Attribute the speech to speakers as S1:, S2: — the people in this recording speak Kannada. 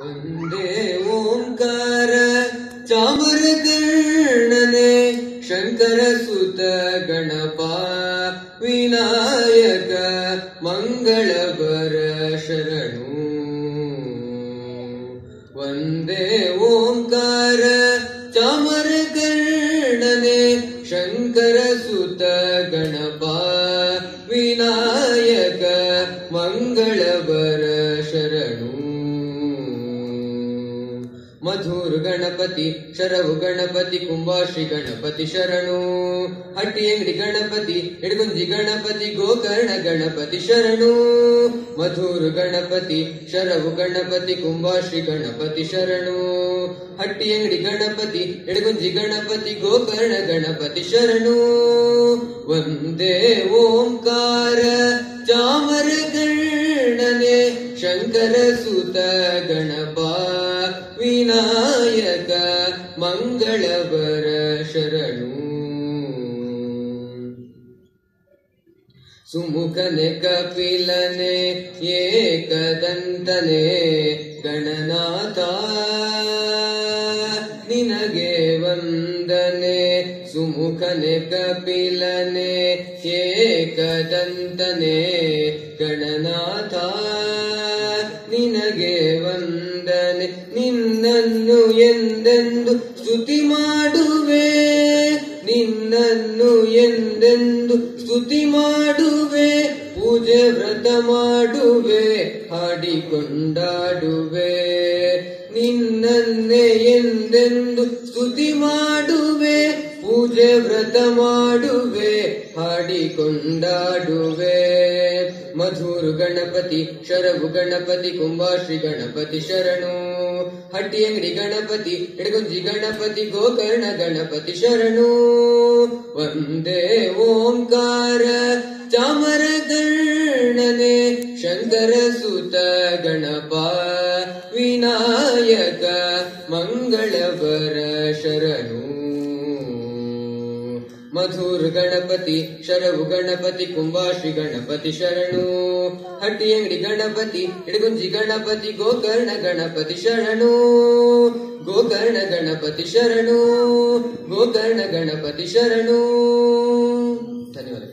S1: ಒಂದೇ ಓಂಕಾರ ಚಾಮರ ಕರ್ಣನೆ ಶಂಕರ ಸುತ ಗಣಪ ವಿನಾಯಕ, ಮಂಗಳವರ ಶರಣು. ಒಂದೇ ಓಂಕಾರ ಚಾಮರ ಕರ್ಣನೆ ಶಂಕರ ಸುತ ಗಣಪ ವಿನಾಯಕ, ಮಂಗಳವರ ಮಧುರ್ ಗಣಪತಿ, ಶರವು ಗಣಪತಿ, ಕುಂಭಾಶ್ರೀ ಗಣಪತಿ ಶರಣು. ಹಟ್ಟಿ ಅಂಗಡಿ ಗಣಪತಿ ಎಡಗುಂಜಿ ಗಣಪತಿ, ಗೋಕರ್ಣ ಗಣಪತಿ ಶರಣು. ಮಧುರು ಗಣಪತಿ, ಶರವು ಗಣಪತಿ, ಕುಂಭಾಶ್ರೀ ಗಣಪತಿ ಶರಣು. ಹಟ್ಟಿ ಅಂಗಡಿ ಗಣಪತಿ ಎಡಗುಂಜಿ ಗಣಪತಿ, ಗೋಕರ್ಣ ಗಣಪತಿ ಶರಣು. ವಂದೇ ಓಂಕಾರ ಚಾಮರ ಗಣನೆ, ಶಂಕರ ಸುತ ಗಣಪ ವಿನಾಯಕ ಮಂಗಳವರ ಶರಣು. ಸುಮುಖನೆ ಕಪಿಲನೆ ಏಕದಂತನೆ ಗಣನಾಥ. ನಿನಗೆ ವಂದನೆ. ಸುಮುಖನೆ ಕಪಿಲನೆ ಏಕದಂತನೆ ಗಣನಾಥ. ನಿನಗೆ ನಿನ್ನನ್ನು ಎಂದೆಂದು ಸ್ತುತಿ ಮಾಡುವೆ. ನಿನ್ನನ್ನು ಎಂದೆಂದು ಸ್ತುತಿ ಮಾಡುವೆ. ಪೂಜೆ ವ್ರತ ಮಾಡುವೆ, ಹಾಡಿಕೊಂಡಾಡುವೆ. ನಿನ್ನನ್ನೇ ಎಂದೆಂದು ಸ್ತುತಿ ಮಾಡುವೆ, ಪೂಜೆ ವ್ರತ ಮಾಡುವೆ, ಹಾಡಿಕೊಂಡಾಡುವೆ. ಮಧುರು ಗಣಪತಿ, ಶರವು ಗಣಪತಿ, ಕುಂಭಾಶ್ರೀ ಗಣಪತಿ ಶರಣು. ಹಟ್ಟಿ ಅಂಗಡಿ ಗಣಪತಿ, ಎಡಗುಂಜಿ ಗಣಪತಿ, ಗೋಕರ್ಣ ಗಣಪತಿ ಶರಣು. ವಂದೇ ಓಂಕಾರ, ಚಾಮರ ಗಣನೆ, ಶಂಕರ ಸುತ ಗಣಪ, ವಿನಾಯಕ, ಮಂಗಳವರ ಶರಣು. ಮಧುರ್ ಗಣಪತಿ ಶರವು ಗಣಪತಿ, ಕುಂಭಾಶ್ರೀ ಗಣಪತಿ ಶರಣು. ಹಟ್ಟಿ ಅಂಗಡಿ ಗಣಪತಿ ಹಿಡಗುಂಜಿ ಗಣಪತಿ, ಗೋಕರ್ಣ ಗಣಪತಿ ಶರಣು. ಗೋಕರ್ಣ ಗಣಪತಿ ಶರಣು. ಗೋಕರ್ಣ ಗಣಪತಿ ಶರಣು. ಧನ್ಯವಾದ